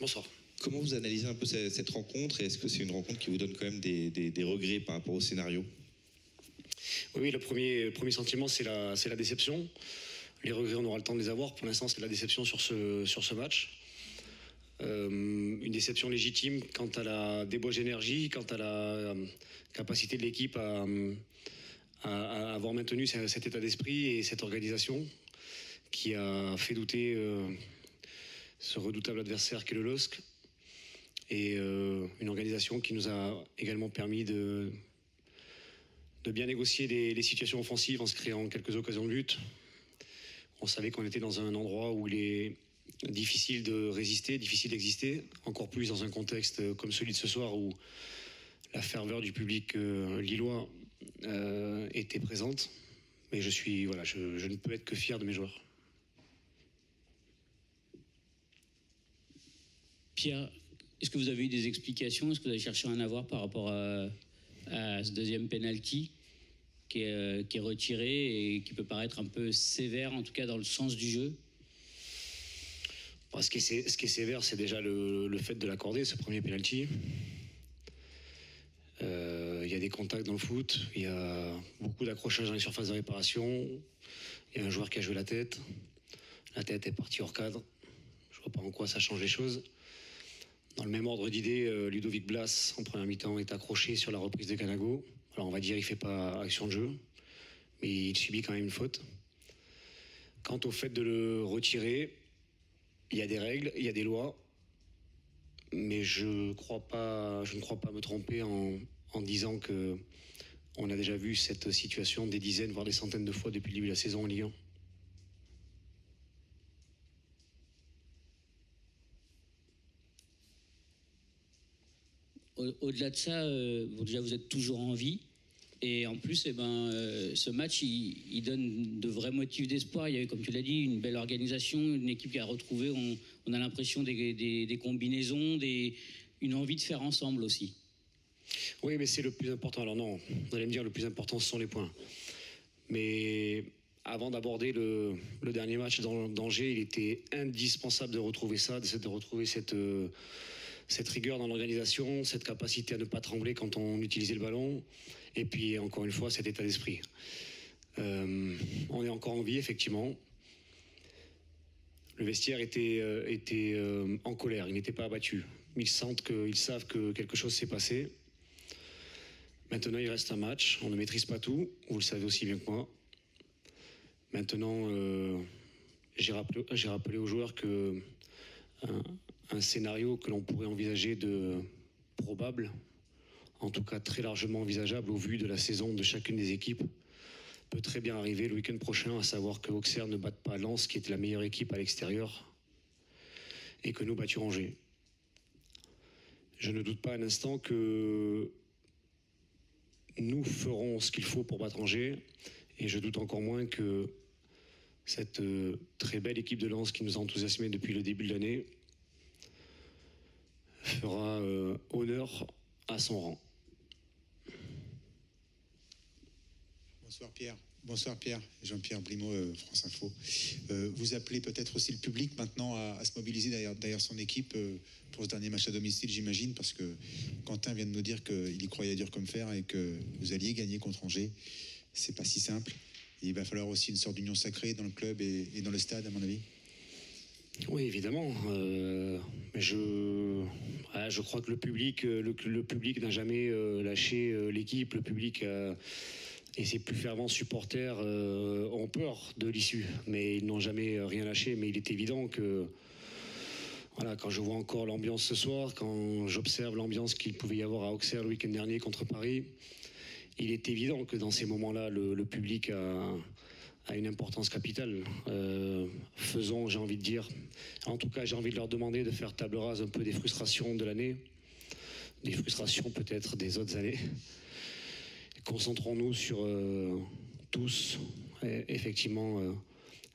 Bonsoir. Comment vous analysez un peu cette, rencontre et est-ce que c'est une rencontre qui vous donne quand même des, regrets par rapport au scénario? Oui, le premier, premier sentiment, c'est la, la déception. Les regrets, on aura le temps de les avoir. Pour l'instant, c'est la déception sur ce, sur ce match. Euh, une déception légitime quant à la débauche d'énergie, quant à la euh, capacité de l'équipe à, avoir maintenu cet état d'esprit et cette organisation qui a fait douter euh, ce redoutable adversaire qu'est le LOSC et une organisation qui nous a également permis de, bien négocier les, situations offensives en se créant quelques occasions de lutte. On savait qu'on était dans un endroit où il est difficile de résister, difficile d'exister, encore plus dans un contexte comme celui de ce soir où la ferveur du public euh, lillois euh, était présente. Mais je suis, voilà, je, ne peux être que fier de mes joueurs. Pierre, est-ce que vous avez eu des explications? Est-ce que vous avez cherché à en avoir par rapport à, ce deuxième penalty qui est, euh, qui est retiré et qui peut paraître un peu sévère, en tout cas dans le sens du jeu? Ce, qui est, ce, qui est, sévère, c'est déjà le, fait de l'accorder, ce premier penalty. Euh, il y a des contacts dans le foot, il y a beaucoup d'accrochages dans les surfaces de réparation. Il y a un joueur qui a joué la tête. La tête est partie hors cadre. En quoi ça change les choses. Dans le même ordre d'idée, euh, Ludovic Blas, en première mi-temps, est accroché sur la reprise de Canago. Alors on va dire qu'il ne fait pas action de jeu, mais il subit quand même une faute. Quant au fait de le retirer, il y a des règles, il y a des lois, mais je ne crois pas me tromper en, disant que on a déjà vu cette situation des dizaines, voire des centaines de fois depuis le début de la saison en Ligue 1. Au-delà de ça, euh, déjà vous êtes toujours en vie. Et en plus, eh ben, euh, ce match, il, donne de vrais motifs d'espoir. Il y a eu, comme tu l'as dit, une belle organisation, une équipe qui a retrouvé, on, a l'impression, des, combinaisons, des, une envie de faire ensemble aussi. Oui, mais c'est le plus important. Alors non, vous allez me dire, le plus important, ce sont les points. Mais avant d'aborder le, dernier match d'Angers, il était indispensable de retrouver ça, de, de retrouver cette... Euh, cette rigueur dans l'organisation, cette capacité à ne pas trembler quand on utilisait le ballon, et puis encore une fois cet état d'esprit. Euh, on est encore en vie, effectivement. Le vestiaire était, euh, était euh, en colère, il n'était pas abattu. Ils sentent qu'ils savent que quelque chose s'est passé. Maintenant, il reste un match. On ne maîtrise pas tout. Vous le savez aussi bien que moi. Maintenant, j'ai rappelé, rappelé, aux joueurs que un scénario que l'on pourrait envisager de probable, en tout cas très largement envisageable au vu de la saison de chacune des équipes, peut très bien arriver le week-end prochain, à savoir que Auxerre ne batte pas Lens, qui était la meilleure équipe à l'extérieur, et que nous battions Angers. Je ne doute pas un instant que nous ferons ce qu'il faut pour battre Angers, et je doute encore moins que cette euh, très belle équipe de Lens qui nous a enthousiasmés depuis le début de l'année fera euh, honneur à son rang. Bonsoir Pierre. Bonsoir Pierre, Jean-Pierre Blimaud, euh, France Info. Euh, vous appelez peut-être aussi le public maintenant à, se mobiliser derrière, son équipe pour ce dernier match à domicile, j'imagine, parce que Quentin vient de nous dire qu'il y croyait dur comme fer et que vous alliez gagner contre Angers. C'est pas si simple. il va falloir aussi une sorte d'union sacrée dans le club et dans le stade, à mon avis. Oui, évidemment. Euh, je, je crois que le public, euh, le, public n'a jamais euh, lâché l'équipe. Le public et ses plus fervents supporters ont peur de l'issue, mais ils n'ont jamais rien lâché. Mais il est évident que, voilà, quand je vois encore l'ambiance ce soir, quand j'observe l'ambiance qu'il pouvait y avoir à Auxerre le week-end dernier contre Paris, il est évident que dans ces moments-là, le public a a une importance capitale. Euh, faisons, j'ai envie de dire, en tout cas, j'ai envie de leur demander de faire table rase un peu des frustrations de l'année, des frustrations peut-être des autres années. Concentrons-nous sur euh, tous, effectivement, euh,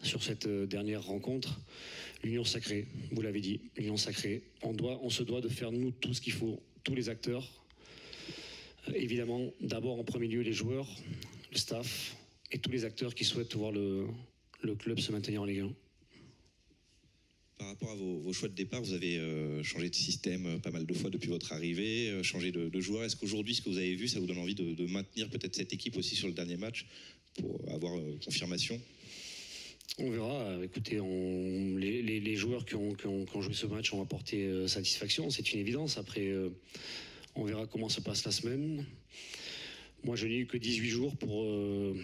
sur cette dernière rencontre. L'union sacrée, vous l'avez dit, l'union sacrée. On, doit, on se doit de faire nous tout ce qu'il faut, tous les acteurs. évidemment, d'abord en premier lieu les joueurs, le staff, et tous les acteurs qui souhaitent voir le, club se maintenir en Ligue 1. rapport à vos, vos choix de départ, vous avez euh, changé de système euh, pas mal de fois depuis votre arrivée, euh, changé de, de joueur. Est-ce qu'aujourd'hui, ce que vous avez vu, ça vous donne envie de, de maintenir peut-être cette équipe aussi sur le dernier match pour avoir confirmation? On verra. Écoutez, on- les, les- les joueurs qui ont, qui ont- qui ont joué ce match ont apporté satisfaction, c'est une évidence. Après, on verra comment se passe la semaine. Moi, je n'ai eu que 18 jours pour, euh,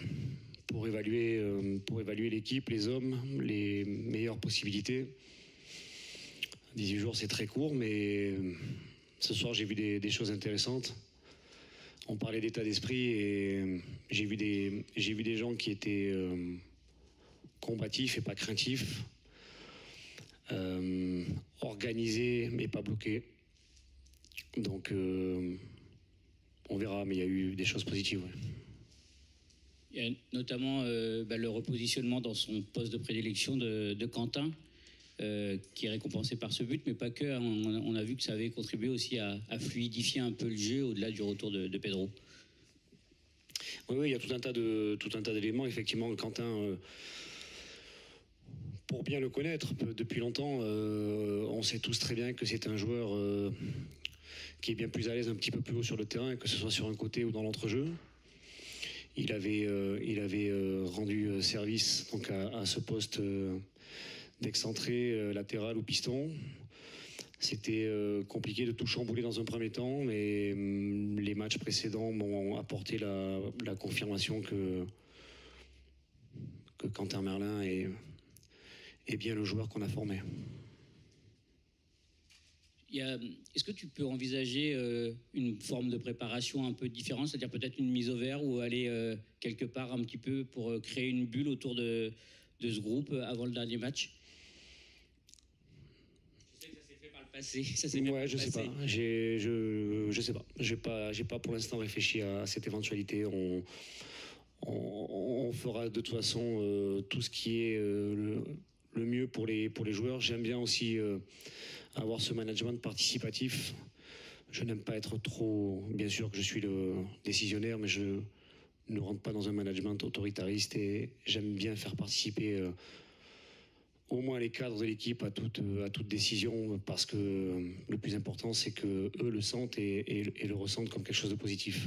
pour évaluer, euh, évaluer l'équipe, les hommes, les meilleures possibilités. 18 jours, c'est très court, mais euh, ce soir, j'ai vu des, choses intéressantes. On parlait d'état d'esprit et j'ai vu, des- vu des gens qui étaient... euh, combatif et pas craintif, euh, organisé mais pas bloqué. Donc on verra, mais il y a eu des choses positives. ouais. Il y a notamment euh, bah, le repositionnement dans son poste de prédilection de, de Quentin, euh, qui est récompensé par ce but, mais pas que. hein. On, a- on a vu que ça avait contribué aussi à, à fluidifier un peu le jeu au-delà du retour de, de Pedro. Oui, oui, il y a tout un tas de tout un tas d'éléments. Effectivement, Quentin, euh, pour bien le connaître depuis longtemps, euh, on sait tous très bien que c'est un joueur euh, qui est bien plus à l'aise un petit peu plus haut sur le terrain, que ce soit sur un côté ou dans l'entrejeu. Il avait, euh, il avait euh, rendu euh, service donc à, ce poste d'excentré latéral ou piston. C'était compliqué de tout chambouler dans un premier temps, mais hum, les matchs précédents m'ont apporté la, la confirmation que, que Quentin Merlin est, est bien le joueur qu'on a formé. Est-ce que tu peux envisager euh, une forme de préparation un peu différente, c'est-à-dire peut-être une mise au vert ou aller euh, quelque part un petit peu pour euh, créer une bulle autour de, de ce groupe avant le dernier match? Je sais que ça s'est fait par le passé. Ça s'est Ouais, je sais passé. pas. J'ai, je, je sais pas. J'ai pas, j'ai pas pour l'instant réfléchi à cette éventualité. On, on, on fera de toute façon euh, tout ce qui est euh, le, le mieux pour les, pour les joueurs. J'aime bien aussi euh, avoir ce management participatif. Je n'aime pas être trop. Bien sûr que je suis le décisionnaire, mais je ne rentre pas dans un management autoritariste et j'aime bien faire participer. euh, au moins les cadres de l'équipe à toute, toute décision, parce que euh, le plus important, c'est que eux le sentent et- et le ressentent comme quelque chose de positif.